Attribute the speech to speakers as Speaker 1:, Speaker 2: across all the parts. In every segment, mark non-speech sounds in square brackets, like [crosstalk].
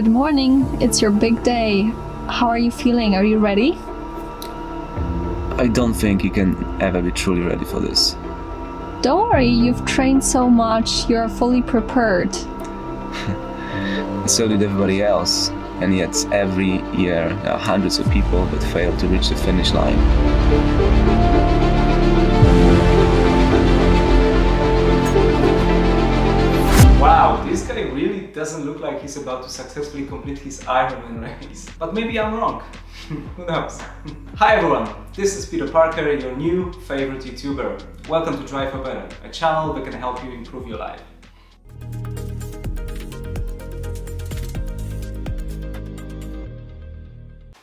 Speaker 1: Good morning. It's your big day. How are you feeling? Are you ready?
Speaker 2: I don't think you can ever be truly ready for this.
Speaker 1: Don't worry, you've trained so much, you're fully prepared. [laughs]
Speaker 2: so did everybody else, and yet every year there are hundreds of people that fail to reach the finish line.
Speaker 3: Wow, this guy really doesn't look like he's about to successfully complete his Ironman race. But maybe I'm wrong. [laughs] Who knows? Hi everyone, this is Peter Parker, your new favorite YouTuber. Welcome to Drive for Better, a channel that can help you improve your life.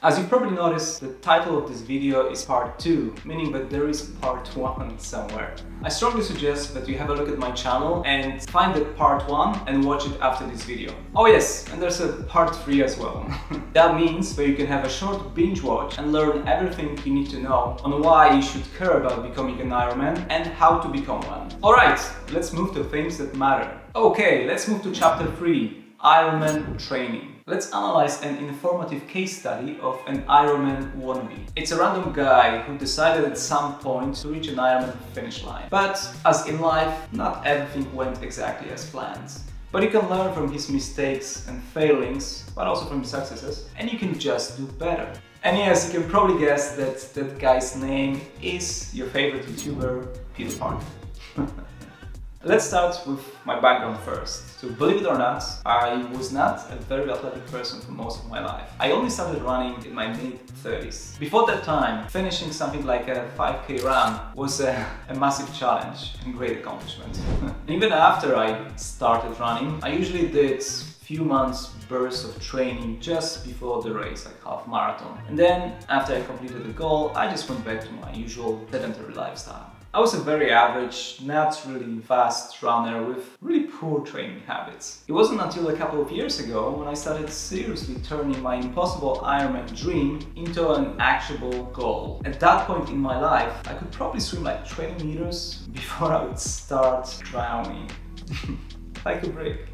Speaker 3: As you probably noticed, the title of this video is part 2, meaning that there is part 1 somewhere. I strongly suggest that you have a look at my channel and find the part 1 and watch it after this video. Oh yes, and there's a part 3 as well. [laughs] that means that you can have a short binge watch and learn everything you need to know on why you should care about becoming an Ironman and how to become one. Alright, let's move to things that matter. Okay, let's move to chapter 3, Ironman training. Let's analyze an informative case study of an Ironman wannabe. It's a random guy who decided at some point to reach an Ironman finish line. But as in life, not everything went exactly as planned. But you can learn from his mistakes and failings, but also from his successes, and you can just do better. And yes, you can probably guess that that guy's name is your favorite YouTuber, Peter Parker. [laughs] Let's start with my background first. So believe it or not, I was not a very athletic person for most of my life. I only started running in my mid-30s. Before that time, finishing something like a 5k run was a, a massive challenge and great accomplishment. [laughs] Even after I started running, I usually did few months bursts of training just before the race, like half marathon. And then after I completed the goal, I just went back to my usual sedentary lifestyle. I was a very average, not really fast runner with really poor training habits. It wasn't until a couple of years ago when I started seriously turning my impossible Ironman dream into an actionable goal. At that point in my life, I could probably swim like 20 meters before I would start drowning. [laughs] like a brick.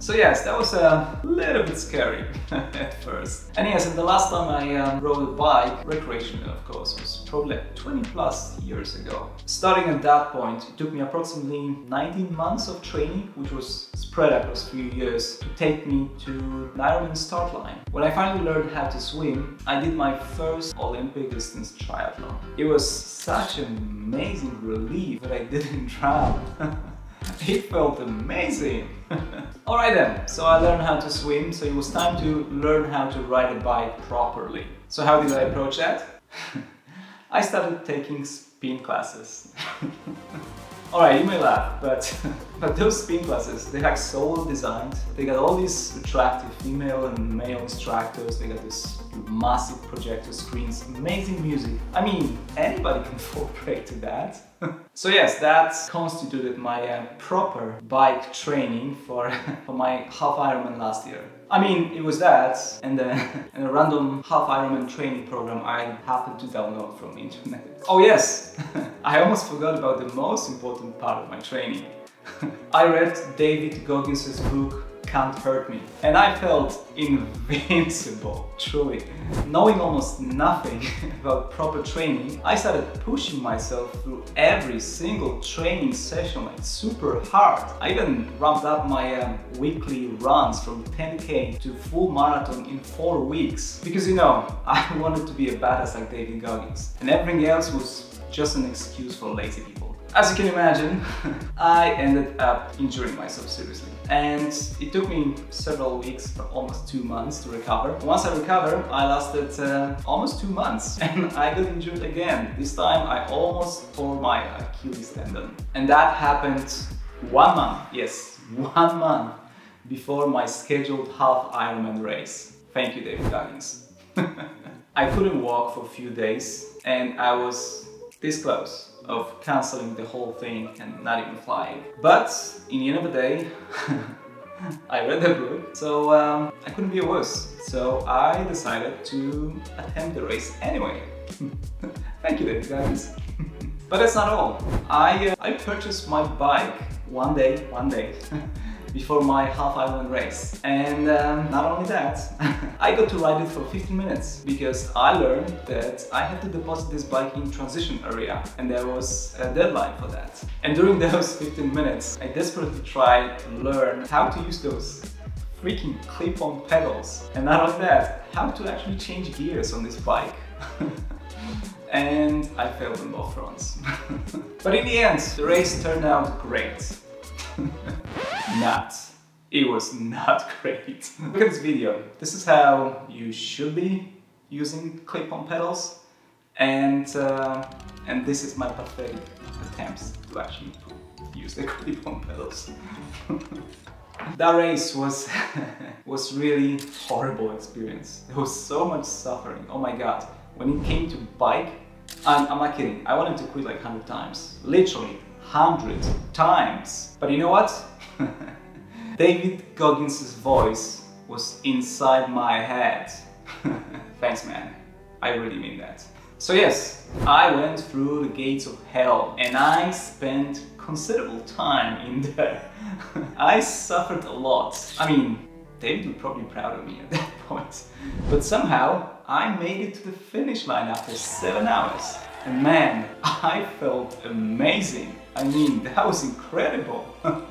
Speaker 3: So yes, that was a little bit scary [laughs] at first. And yes, and the last time I um, rode a bike, recreationally of course, was probably like 20 plus years ago. Starting at that point, it took me approximately 19 months of training, which was spread across a few years to take me to an Ironman start line. When I finally learned how to swim, I did my first Olympic distance triathlon. It was such an amazing relief that I didn't drown. [laughs] [laughs] it felt amazing! [laughs] Alright then, so I learned how to swim, so it was time to learn how to ride a bike properly. So how did I approach that? [laughs] I started taking spin classes. Alright, you may laugh, but, but those spin classes, they're so well designed. They got all these attractive female and male instructors, they got this massive projector screens, amazing music. I mean, anybody can [laughs] fall prey to that. [laughs] so yes, that constituted my uh, proper bike training for, [laughs] for my half Ironman last year. I mean, it was that and, uh, and a random half Ironman training program I happened to download from internet. Oh yes, I almost forgot about the most important part of my training. I read David Goggins' book can't hurt me. And I felt invincible, [laughs] truly. Knowing almost nothing [laughs] about proper training, I started pushing myself through every single training session like super hard. I even ramped up my um, weekly runs from 10k to full marathon in 4 weeks. Because you know, [laughs] I wanted to be a badass like David Goggins. And everything else was just an excuse for lazy people. As you can imagine, I ended up injuring myself seriously. And it took me several weeks, almost two months to recover. Once I recovered, I lasted uh, almost two months [laughs] and I got injured again. This time I almost tore my Achilles tendon. And that happened one month, yes, [laughs] one month before my scheduled half Ironman race. Thank you, David Goggins. [laughs] I couldn't walk for a few days and I was this close of cancelling the whole thing and not even flying. But in the end of the day, [laughs] I read the book, so um, I couldn't be wuss. So I decided to attempt the race anyway. [laughs] Thank you, guys. [laughs] but that's not all. I, uh, I purchased my bike one day, one day, before my half Ironman race. And um, not only that, [laughs] I got to ride it for 15 minutes because I learned that I had to deposit this bike in transition area and there was a deadline for that. And during [laughs] those 15 minutes, I desperately tried to learn how to use those freaking clip-on pedals. And not only that, how to actually change gears on this bike. [laughs] and I failed on both fronts. but in the end, the race turned out great. [laughs] not. It was not great. Look at this video. This is how you should be using clip-on pedals. And, uh, and this is my pathetic attempts to actually use the [laughs] clip-on pedals. [laughs] that race was was really horrible experience. There was so much suffering. Oh my god. When it came to bike, I'm, I'm not kidding. I wanted to quit like 100 times. Literally 100 times. But you know what? [laughs] David Goggins' voice was inside my head. [laughs] Thanks man. I really mean that. So yes, I went through the gates of hell and I spent considerable time in there. [laughs] I suffered a lot. I mean, David would probably be proud of me at that point. But somehow, I made it to the finish line after 7 hours. And man, I felt amazing. I mean, that was incredible. [laughs]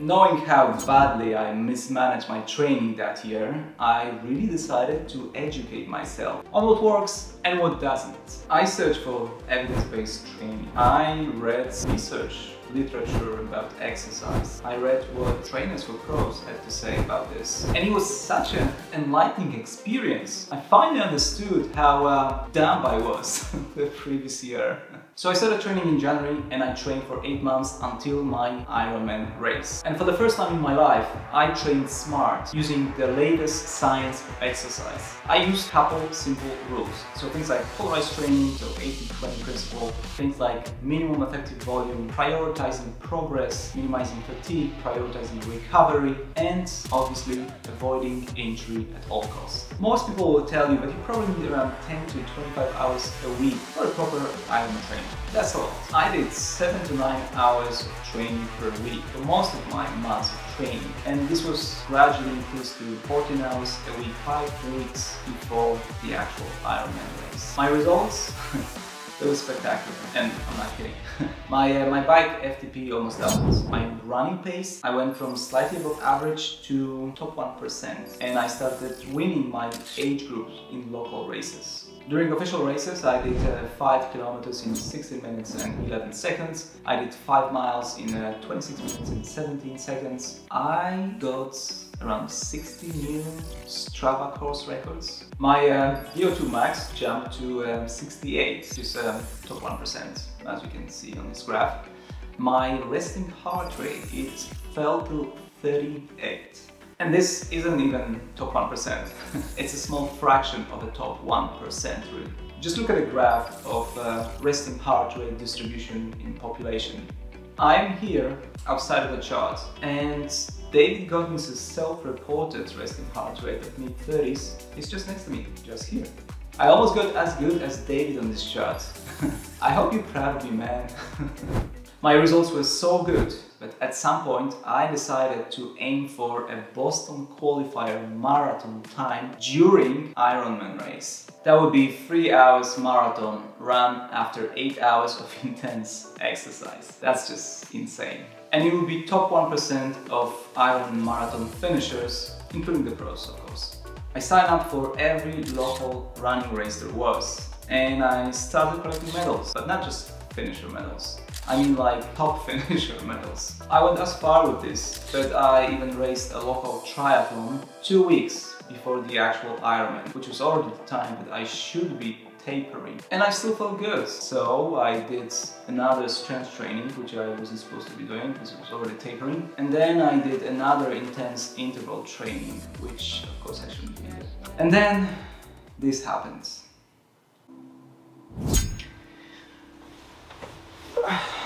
Speaker 3: Knowing how badly I mismanaged my training that year, I really decided to educate myself on what works and what doesn't. I searched for evidence-based training. I read research literature about exercise. I read what trainers for pros had to say about this. And it was such an enlightening experience. I finally understood how uh, dumb I was [laughs] the previous year. So I started training in January and I trained for 8 months until my Ironman race. And for the first time in my life, I trained smart using the latest science of exercise. I used a couple simple rules. So things like polarized training, so 80-20 principle, things like minimum effective volume, prioritizing progress, minimizing fatigue, prioritizing recovery, and obviously avoiding injury at all costs. Most people will tell you that you probably need around 10 to 25 hours a week for a proper Ironman training. That's a lot. I did 7 to 9 hours of training per week for most of my months of training and this was gradually increased to 14 hours a week, 5 weeks before the actual Ironman race. My results? [laughs] It was spectacular, and I'm not kidding. [laughs] my, uh, my bike FTP almost doubled. My running pace, I went from slightly above average to top 1%, and I started winning my age groups in local races. During official races, I did uh, 5 kilometers in 16 minutes and 11 seconds. I did 5 miles in uh, 26 minutes and 17 seconds. I got around 60 million Strava course records. My uh, VO2 max jumped to um, 68, which is um, top 1%, as you can see on this graph. My resting heart rate, it fell to 38. And this isn't even top 1%. [laughs] it's a small fraction of the top 1% really. Just look at a graph of uh, resting heart rate distribution in population. I'm here outside of the chart and David Goggins' self-reported resting heart rate of mid-30s is just next to me, just here. I almost got as good as David on this chart. [laughs] I hope you're proud of me, man. [laughs] My results were so good, but at some point I decided to aim for a Boston qualifier marathon time during Ironman race. That would be 3 hours marathon run after 8 hours of [laughs] intense exercise. That's just insane and it would be top 1% of Ironman marathon finishers, including the pros of course. I signed up for every local running race there was and I started collecting medals, but not just finisher medals. I mean like top [laughs] finisher medals. I went as far with this, but I even raced a local triathlon two weeks before the actual Ironman, which was already the time that I should be tapering. And I still felt good. So I did another strength training, which I wasn't supposed to be doing because it was already tapering. And then I did another intense interval training, which of course I shouldn't be doing. And then this happens. [sighs] [sighs] [sighs]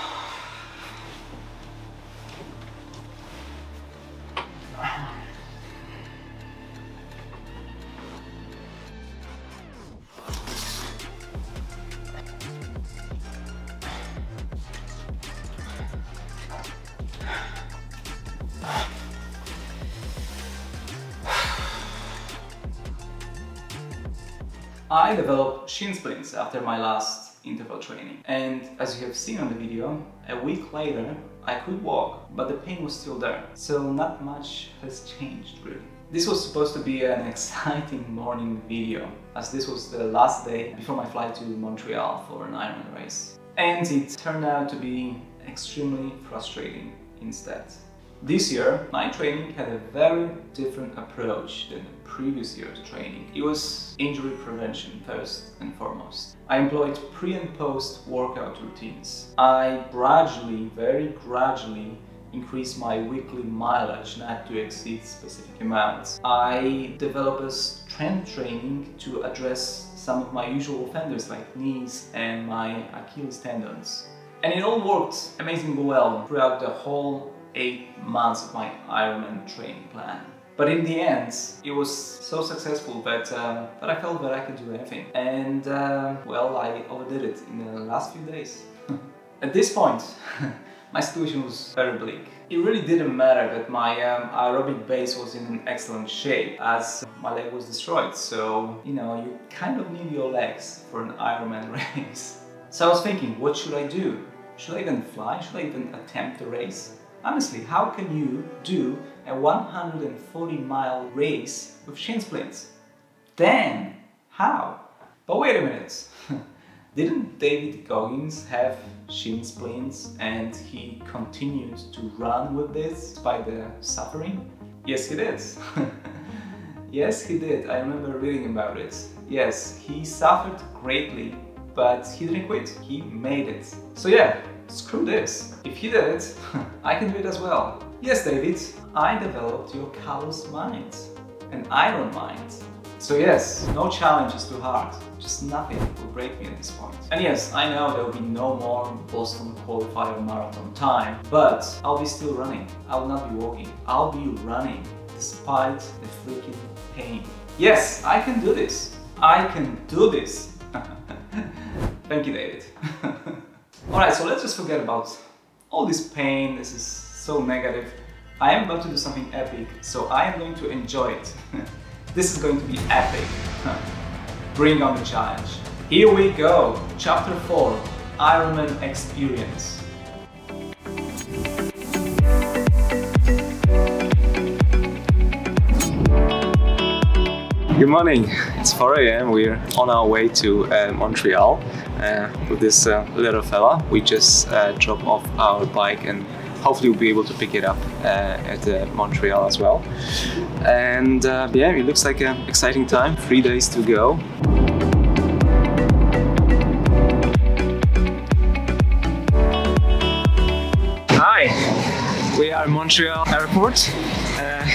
Speaker 3: I developed shin splints after my last interval training. And as you have seen on the video, a week later I could walk, but the pain was still there. So not much has changed really. This was supposed to be an [laughs] exciting morning video, as this was the last day before my flight to Montreal for an Ironman race. And it turned out to be extremely frustrating instead. This year, my training had a very different approach than the previous year's training. It was injury prevention first and foremost. I employed pre and post workout routines. I gradually, very gradually, increased my weekly mileage not to exceed specific amounts. I developed a strength training to address some of my usual offenders like knees and my Achilles tendons. And it all worked amazingly well throughout the whole eight months of my Ironman training plan. But in the end, it was so successful that, uh, that I felt that I could do anything. And uh, well, I overdid it in the last few days. [laughs] At this point, [laughs] my situation was very bleak. It really didn't matter that my um, aerobic base was in an excellent shape as my leg was destroyed. So, you know, you kind of need your legs for an Ironman [laughs] race. So I was thinking, what should I do? Should I even fly? Should I even attempt the race? Honestly, how can you do a 140 mile race with shin splints? Then, how? But wait a minute. [laughs] Didn't David Goggins have shin splints and he continued to run with this despite the suffering? Yes, he did. [laughs] yes, he did. I remember reading about it. Yes, he suffered greatly, but he didn't quit. He made it. So yeah, screw this. If he did it, [laughs] I can do it as well. Yes, David, I developed your callous mind, an iron mind. So yes, no challenge is too hard. Just nothing will break me at this point. And yes, I know there will be no more Boston qualifier marathon time, but I'll be still running. I will not be walking. I'll be running despite the freaking pain. Yes, I can do this. I can do this. [laughs] Thank you, David. [laughs] Alright, so let's just forget about all this pain, this is so negative. I am about to do something epic, so I am going to enjoy it. [laughs] this is going to be epic. [laughs] Bring on the challenge. Here we go, Chapter 4, Ironman Experience.
Speaker 2: Good morning, it's 4 a.m. We're on our way to uh, Montreal uh, with this uh, little fella. We just uh, dropped off our bike and hopefully we'll be able to pick it up uh, at uh, Montreal as well. And uh, yeah, it looks like an exciting time, three days to go. Hi, we are Montreal Airport.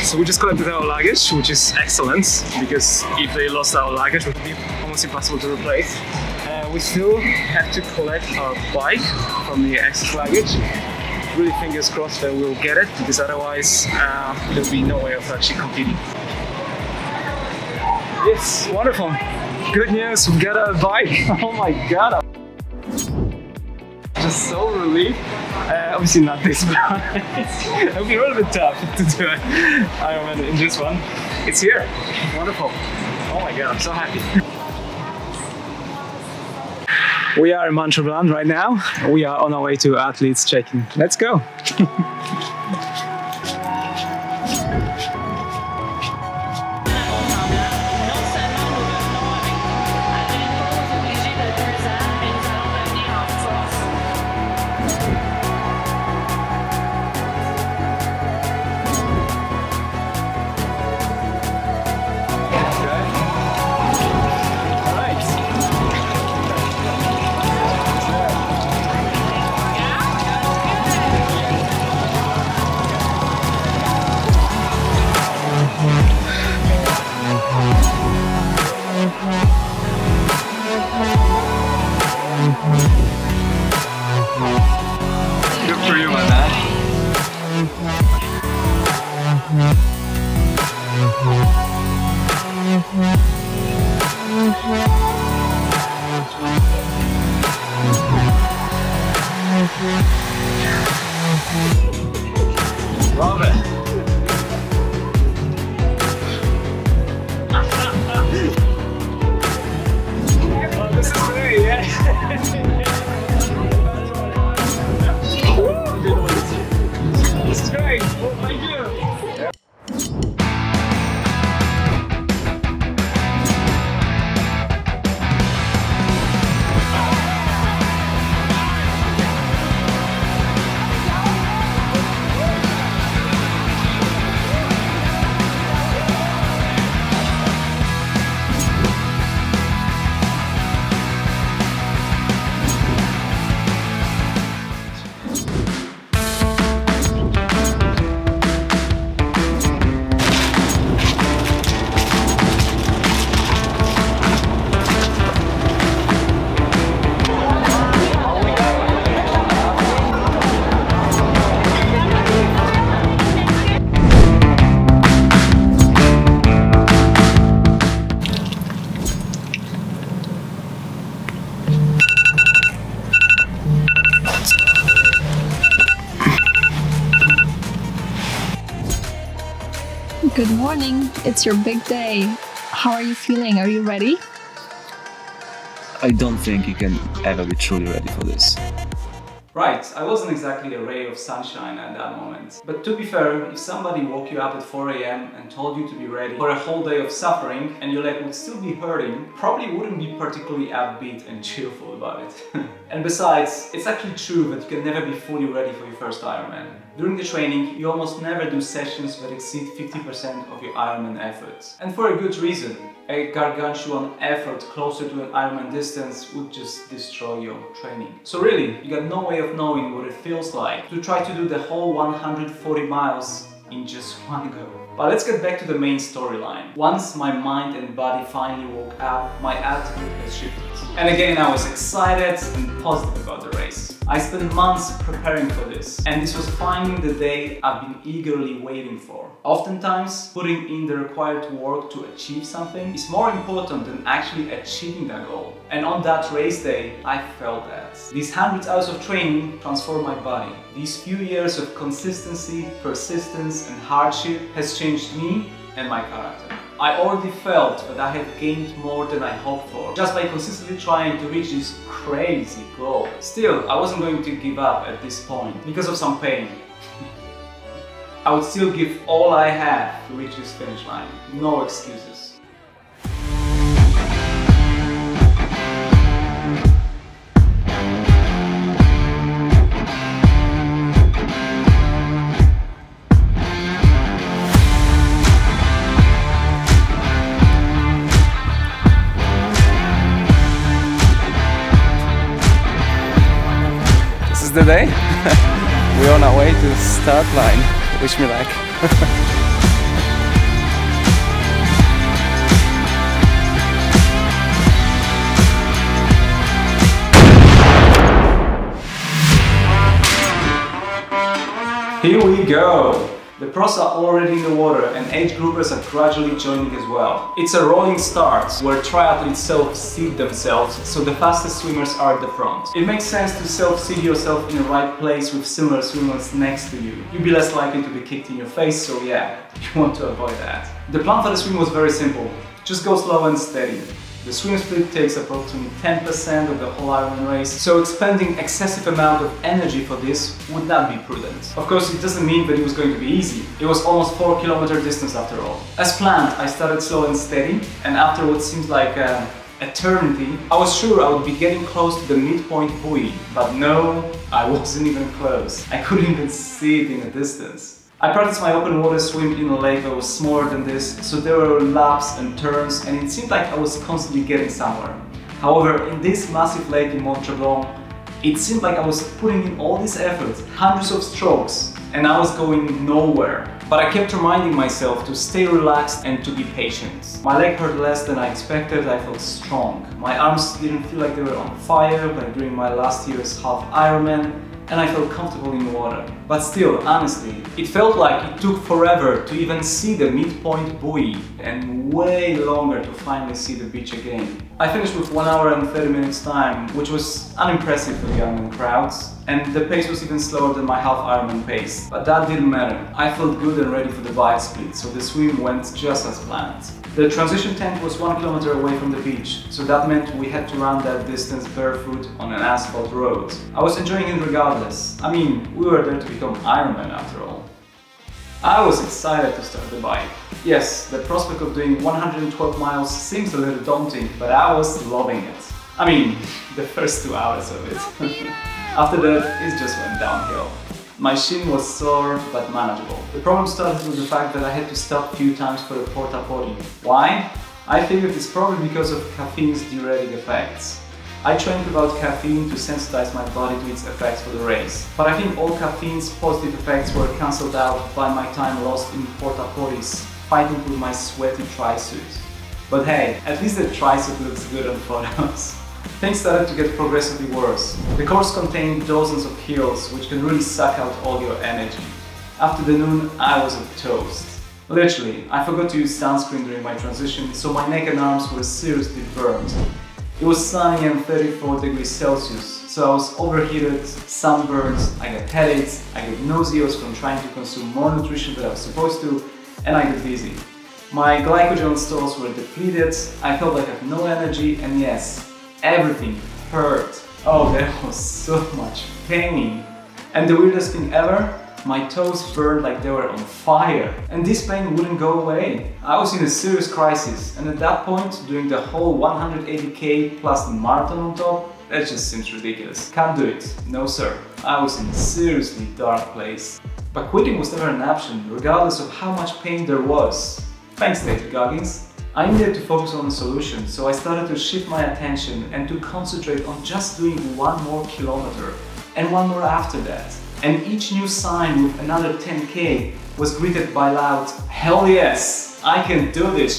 Speaker 2: So we just collected our luggage, which is excellent because if they lost our luggage, it would be almost impossible to replace. Uh, we still have to collect our bike from the excess luggage. Really fingers crossed that we'll get it because otherwise uh, there'll be no way of actually competing. Yes, wonderful. Good news, we got a bike. [laughs] Oh my god. Just so relieved. Uh, obviously not this [laughs] one. It'll be a little bit tough [laughs] to do it. Ironman in this one. It's here. Wonderful. Oh my god, I'm so happy. We are in Montreal right now. We are on our way to athletes checking. Let's go. [laughs]
Speaker 1: It's your big day. How are you feeling? Are you ready?
Speaker 4: I don't think you can ever be truly ready for this.
Speaker 3: Right, I wasn't exactly a ray of sunshine at that moment. But to be fair, if somebody woke you up at 4 am and told you to be ready for a whole day of suffering and your leg would still be hurting, probably wouldn't be particularly upbeat and cheerful about it. [laughs] and besides, it's actually true that you can never be fully ready for your first Ironman. During the training, you almost never do sessions that exceed 50% of your Ironman efforts. And for a good reason. A gargantuan effort closer to an Ironman distance would just destroy your training. So really, you got no way of knowing what it feels like to try to do the whole 140 miles in just one go. But let's get back to the main storyline. Once my mind and body finally woke up, my attitude has shifted. And again, I was excited and positive about the race. I spent months preparing for this, and this was finally the day I've been eagerly waiting for. Oftentimes, putting in the required work to achieve something is more important than actually achieving that goal. And on that race day, I felt that. These hundreds hours of training transformed my body. These few years of consistency, persistence, and hardship has changed me and my character. I already felt that I had gained more than I hoped for, just by consistently trying to reach this crazy goal. Still, I wasn't going to give up at this point, because of some pain. [laughs] I would still give all I have to reach this finish line. No excuses.
Speaker 4: This is the day. [laughs] We're on our way to the start line. Wish me luck. [laughs]
Speaker 3: Here we go! The pros are already in the water and age groupers are gradually joining as well. It's a rolling start where triathletes self-seed themselves so the fastest swimmers are at the front. It makes sense to self-seed yourself in the right place with similar swimmers next to you. You'd be less likely to be kicked in your face, so yeah, [laughs] you want to avoid that. The plan for the swim was very simple. Just go slow and steady. The swim split takes approximately 10% of the whole Ironman race, so expending excessive amount of energy for this would not be prudent. Of course, it doesn't mean that it was going to be easy. It was almost 4 kilometer distance after all. As planned, I started slow and steady, and after what seemed like uh, eternity, I was sure I would be getting close to the midpoint buoy, but no, I [laughs] wasn't even close. I couldn't even see it in the distance. I practiced my open water swim in a lake that was smaller than this, so there were laps and turns and it seemed like I was constantly getting somewhere. However, in this massive lake in Mont Tremblant, it seemed like I was putting in all this effort, hundreds of strokes, and I was going nowhere. But I kept reminding myself to stay relaxed and to be patient. My leg hurt less than I expected, I felt strong. My arms didn't feel like they were on fire like during my last year's half Ironman, and I felt comfortable in the water. But still, honestly, it felt like it took forever to even see the midpoint buoy and way longer to finally see the beach again. I finished with 1 hour and 30 minutes time, which was unimpressive for the Ironman crowds, and the pace was even slower than my half Ironman pace. But that didn't matter. I felt good and ready for the bike split, so the swim went just as planned. The transition tent was one kilometer away from the beach, so that meant we had to run that distance barefoot on an asphalt road. I was enjoying it regardless. I mean, we were there to become Ironman after all. I was excited to start the bike. Yes, the prospect of doing 112 miles seems a little daunting, but I was loving it. I mean, [laughs] the first two hours of it. [laughs] After that, it just went downhill. My shin was sore but manageable. The problem started with the fact that I had to stop a few times for the porta potty. Why? I figured it's probably because of caffeine's diuretic effects. I trained without caffeine to sensitize my body to its effects for the race. But I think all caffeine's positive effects were cancelled out by my time lost in porta potties, fighting with my sweaty tri-suit. But hey, at least the tri-suit looks good on photos. [laughs] Things started to get progressively worse. The course contained dozens of hills which can really suck out all your energy. After the noon, I was a toast. Literally, I forgot to use sunscreen during my transition, so my neck and arms were seriously burned. It was sunny and 34 degrees Celsius, so I was overheated, sunburned, I got headaches, I got nauseous from trying to consume more nutrition than I was supposed to, and I got dizzy. My glycogen stores were depleted, I felt like I had no energy, and yes, everything hurt. Oh, there was so much pain. And the weirdest thing ever, my toes burned like they were on fire. And this pain wouldn't go away. I was in a serious crisis and at that point, doing the whole 180k plus the marathon on top, that just seems ridiculous. Can't do it. No sir. I was in a seriously dark place. But quitting was never an option, regardless of how much pain there was. Thanks David Goggins. I needed to focus on the solution, so I started to shift my attention and to concentrate on just doing one more kilometer and one more after that. And each new sign with another 10k was greeted by loud, Hell yes, I can do this.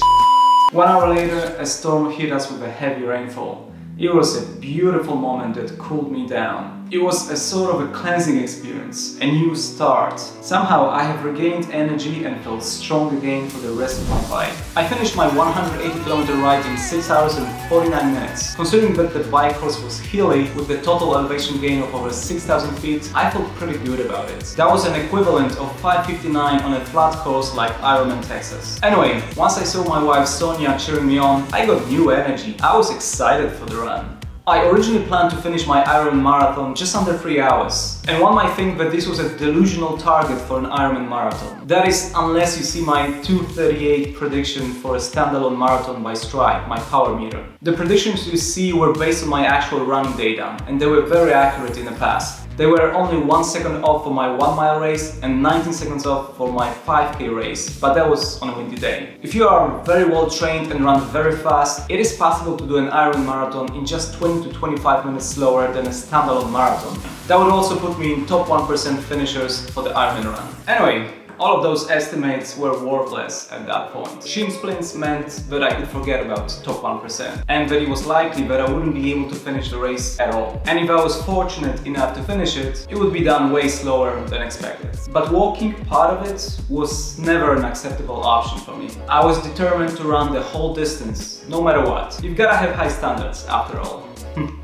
Speaker 3: One hour later, a storm hit us with a heavy rainfall. It was a beautiful moment that cooled me down. It was a sort of a cleansing experience, a new start. Somehow I have regained energy and felt strong again for the rest of my bike. I finished my 180 km ride in 6 hours and 49 minutes. Considering that the bike course was hilly with the total elevation gain of over 6000 feet, I felt pretty good about it. That was an equivalent of 559 on a flat course like Ironman Texas. Anyway, once I saw my wife Sonia cheering me on, I got new energy. I was excited for the run. I originally planned to finish my Ironman marathon just under 3 hours, and one might think that this was a delusional target for an Ironman marathon. That is, unless you see my 238 prediction for a standalone marathon by Stryd, my power meter. The predictions you see were based on my actual running data, and they were very accurate in the past. They were only 1 second off for my 1 mile race and 19 seconds off for my 5k race, but that was on a windy day. If you are very well trained and run very fast, it is possible to do an Ironman marathon in just 20 to 25 minutes slower than a standalone marathon. That would also put me in top 1% finishers for the Ironman run. Anyway, all of those estimates were worthless at that point. Shin splints meant that I could forget about top 1% and that it was likely that I wouldn't be able to finish the race at all. And if I was fortunate enough to finish it, it would be done way slower than expected. But walking part of it was never an acceptable option for me. I was determined to run the whole distance, no matter what. You've gotta have high standards after all.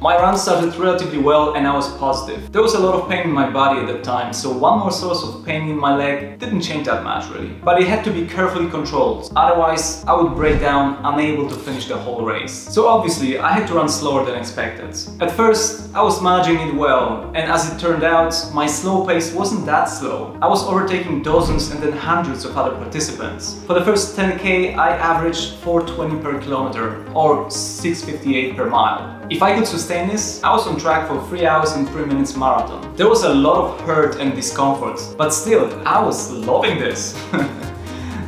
Speaker 3: My run started relatively well and I was positive. There was a lot of pain in my body at that time, so one more source of pain in my leg didn't change that much really. But it had to be carefully controlled, otherwise I would break down unable to finish the whole race. So obviously I had to run slower than expected. At first I was managing it well and as it turned out my slow pace wasn't that slow. I was overtaking dozens and then hundreds of other participants. For the first 10k I averaged 420 per kilometer or 658 per mile. If I could sustain this, I was on track for 3 hours and 3 minutes marathon. There was a lot of hurt and discomfort, but still, I was loving this. [laughs]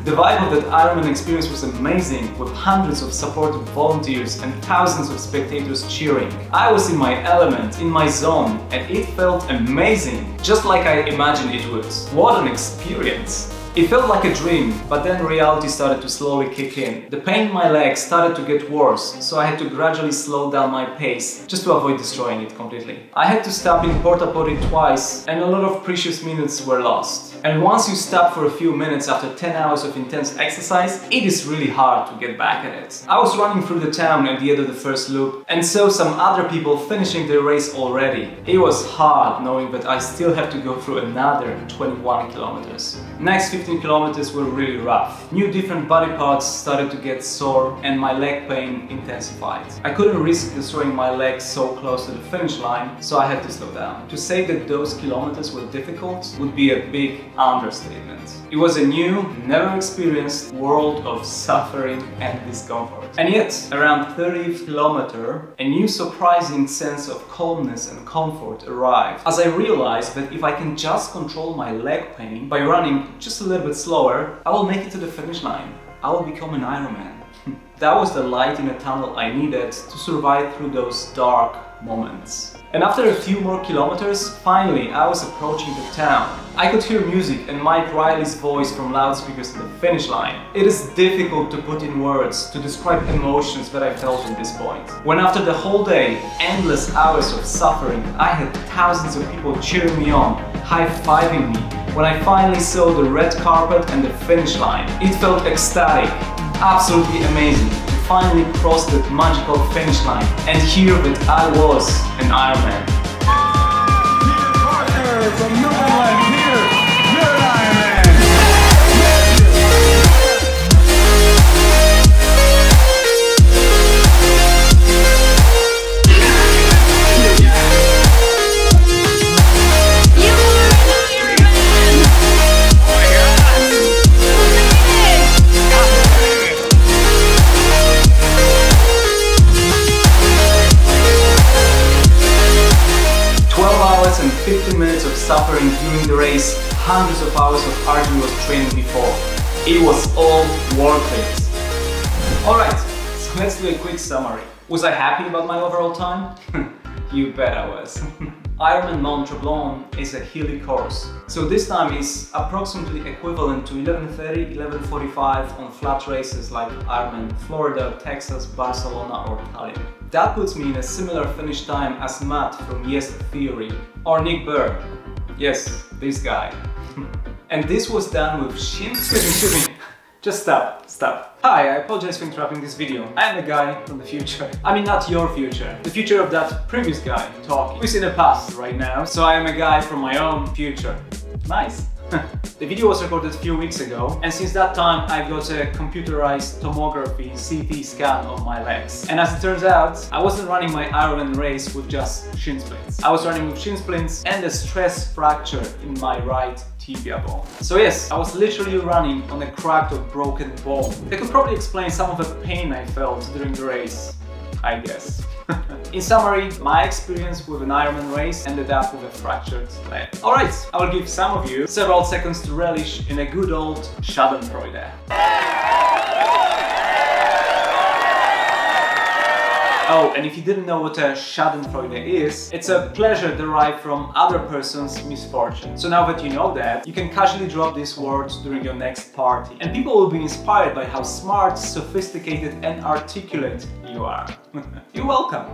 Speaker 3: the vibe of that Ironman experience was amazing, with hundreds of supportive volunteers and thousands of spectators cheering. I was in my element, in my zone, and it felt amazing, just like I imagined it would. What an experience! It felt like a dream, but then reality started to slowly kick in. The pain in my legs started to get worse, so I had to gradually slow down my pace, just to avoid destroying it completely. I had to stop in porta potty twice, and a lot of precious minutes were lost. And once you stop for a few minutes after 10 hours of intense exercise, it is really hard to get back at it. I was running through the town at the end of the first loop, and saw some other people finishing their race already. It was hard knowing that I still have to go through another 21 kilometers. Next 15 kilometers were really rough. New different body parts started to get sore and my leg pain intensified. I couldn't risk destroying my legs so close to the finish line, so I had to slow down. To say that those kilometers were difficult would be a big understatement. It was a new, never experienced world of suffering and discomfort. And yet, around 30 kilometer, a new surprising sense of calmness and comfort arrived as I realized that if I can just control my leg pain by running just a little bit slower, I will make it to the finish line. I will become an Ironman. [laughs] that was the light in the tunnel I needed to survive through those dark moments. And after a few more kilometers, finally I was approaching the town. I could hear music and Mike Reilly's voice from loudspeakers at the finish line. It is difficult to put in words to describe emotions that I felt at this point. When after the whole day, endless hours of suffering, I had thousands of people cheering me on, high-fiving me. When I finally saw the red carpet and the finish line, it felt ecstatic, absolutely amazing finally crossed that magical finish line and hear that I was an Ironman. Suffering during the race, hundreds of hours of arduous training before. It was all worth it. Alright, so let's do a quick summary. Was I happy about my overall time? [laughs] you bet I was. [laughs] Ironman Mont Tremblant is a hilly course, so this time is approximately equivalent to 11.30, 11.45 on flat races like Ironman Florida, Texas, Barcelona or Tallinn. That puts me in a similar finish time as Matt from Yes Theory or Nick Bare. Yes, this guy. and this was done with shin... Excuse me, excuse me. Just stop, stop. Hi, I apologize for interrupting this video. I am the guy from the future. I mean not your future, the future of that previous guy talking. Who's in the past right now, so I am a guy from my own future. Nice. [laughs] the video was recorded a few weeks ago and since that time I got a computerized tomography CT scan of my legs. And as it turns out, I wasn't running my Ironman race with just shin splints. I was running with shin splints and a stress fracture in my right tibia bone. So yes, I was literally running on a cracked or broken bone. That could probably explain some of the pain I felt during the race, I guess. [laughs] In summary, my experience with an Ironman race ended up with a fractured leg. Alright, I will give some of you several seconds to relish in a good old Schadenfreude. Oh, and if you didn't know what a Schadenfreude is, it's a pleasure derived from other person's misfortune. So now that you know that, you can casually drop these words during your next party. And people will be inspired by how smart, sophisticated and articulate you are. [laughs] You're welcome.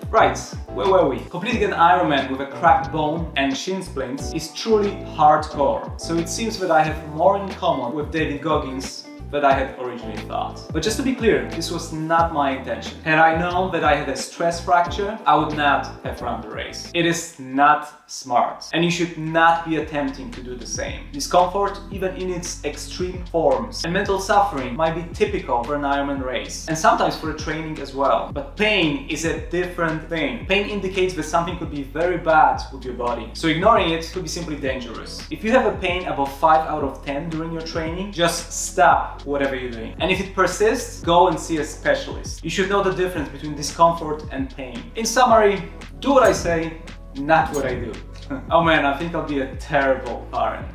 Speaker 3: [laughs] right, where were we? Completing an Ironman with a cracked bone and shin splints is truly hardcore. So it seems that I have more in common with David Goggins than I had originally thought. But just to be clear, this was not my intention. Had I known that I had a stress fracture, I would not have run the race. It is not smart, and you should not be attempting to do the same. Discomfort, even in its extreme forms, and mental suffering might be typical for an Ironman race, and sometimes for a training as well. But pain is a different thing. Pain indicates that something could be very bad with your body, so ignoring it could be simply dangerous. If you have a pain above 5 out of 10 during your training, just stop whatever you're doing. And if it persists, go and see a specialist. You should know the difference between discomfort and pain. In summary, do what I say, not what I do. [laughs] oh man, I think I'll be a terrible parent.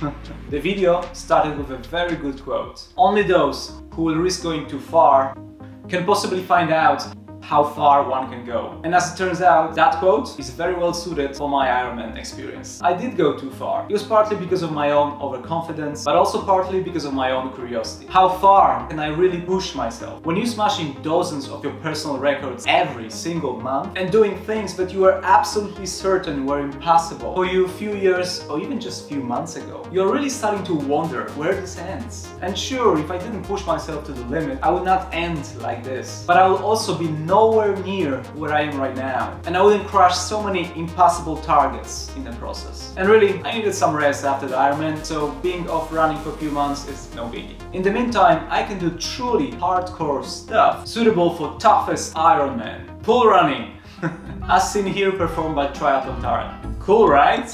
Speaker 3: [laughs] the video started with a very good quote. Only those who will risk going too far can possibly find out how far one can go. And as it turns out, that quote is very well suited for my Ironman experience. I did go too far. It was partly because of my own overconfidence, but also partly because of my own curiosity. How far can I really push myself? When you're smashing dozens of your personal records every single month and doing things that you are absolutely certain were impossible for you a few years or even just a few months ago, you're really starting to wonder where this ends. And sure, if I didn't push myself to the limit, I would not end like this. But I will also be no nowhere near where I am right now. And I wouldn't crush so many impossible targets in the process. And really, I needed some rest after the Ironman, so being off running for a few months is no biggie. In the meantime, I can do truly hardcore stuff suitable for toughest Ironman. Pool running, [laughs] as seen here performed by Triathlon Taren. Cool, right?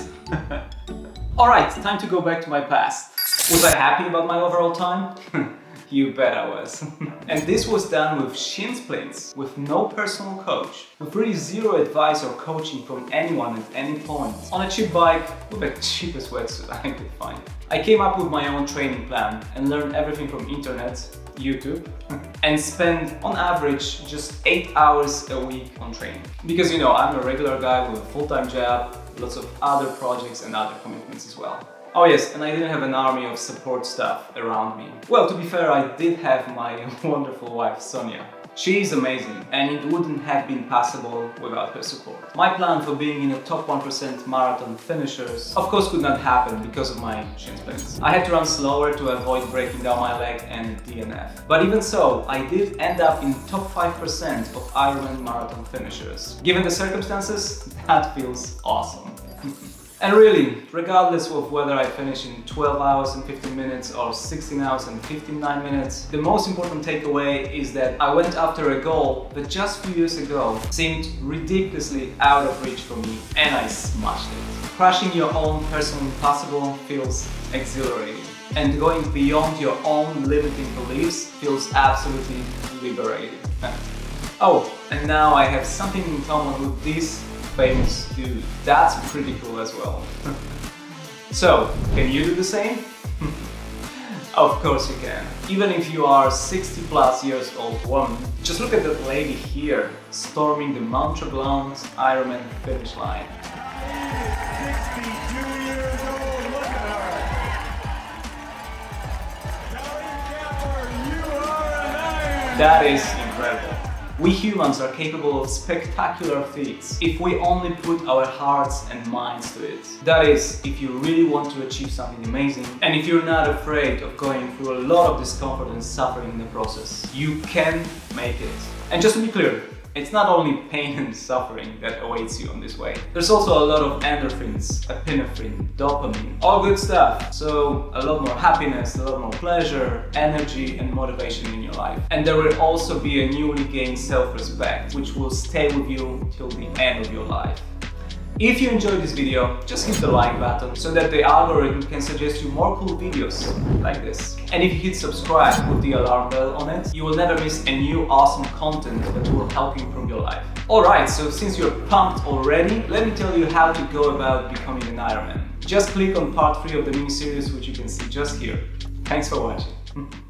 Speaker 3: [laughs] Alright, time to go back to my past. Was I happy about my overall time? [laughs] You bet I was. [laughs] and this was done with shin splints, with no personal coach, with really zero advice or coaching from anyone at any point, on a cheap bike with the [laughs] cheapest wetsuit I could find. I came up with my own training plan and learned everything from internet, YouTube, [laughs] and spend on average just 8 hours a week on training. Because you know, I'm a regular guy with a full-time job, lots of other projects and other commitments as well. Oh yes, and I didn't have an army of support staff around me. Well, to be fair, I did have my [laughs] wonderful wife, Sonia. She is amazing and it wouldn't have been possible without her support. My plan for being in the top 1% marathon finishers of course could not happen because of my shin splints. I had to run slower to avoid breaking down my leg and DNF. But even so, I did end up in top 5% of Ironman marathon finishers. Given the circumstances, [laughs] that feels awesome. [laughs] And really, regardless of whether I finish in 12 hours and 15 minutes or 16 hours and 59 minutes, the most important takeaway is that I went after a goal that just few years ago seemed ridiculously out of reach for me and I smashed it. Crushing your own personal impossible feels exhilarating and going beyond your own limiting beliefs feels absolutely liberating. [laughs] oh, and now I have something in common with this famous dude. That's pretty cool as well. so, can you do the same? [laughs] of course you can. Even if you are 60 plus years old woman, just look at that lady here, storming the Mount Tremblant Ironman finish line.
Speaker 5: 62 years old, look at her. Kelly Kepler, you are an Iron.
Speaker 3: That is incredible. We humans are capable of spectacular feats if we only put our hearts and minds to it. That is, if you really want to achieve something amazing and if you're not afraid of going through a lot of discomfort and suffering in the process. You can make it. And just to be clear, it's not only pain and suffering that awaits you on this way. There's also a lot of endorphins, epinephrine, dopamine, all good stuff. So a lot more happiness, a lot more pleasure, energy and motivation in your life. And there will also be a newly gained self-respect, which will stay with you till the end of your life. If you enjoyed this video, just hit the like button so that the algorithm can suggest you more cool videos like this. And if you hit subscribe with the alarm bell on it, you will never miss a new awesome content that will help you improve your life. Alright, so since you're pumped already, let me tell you how to go about becoming an Ironman. Just click on part 3 of the mini series which you can see just here. Thanks for watching. [laughs]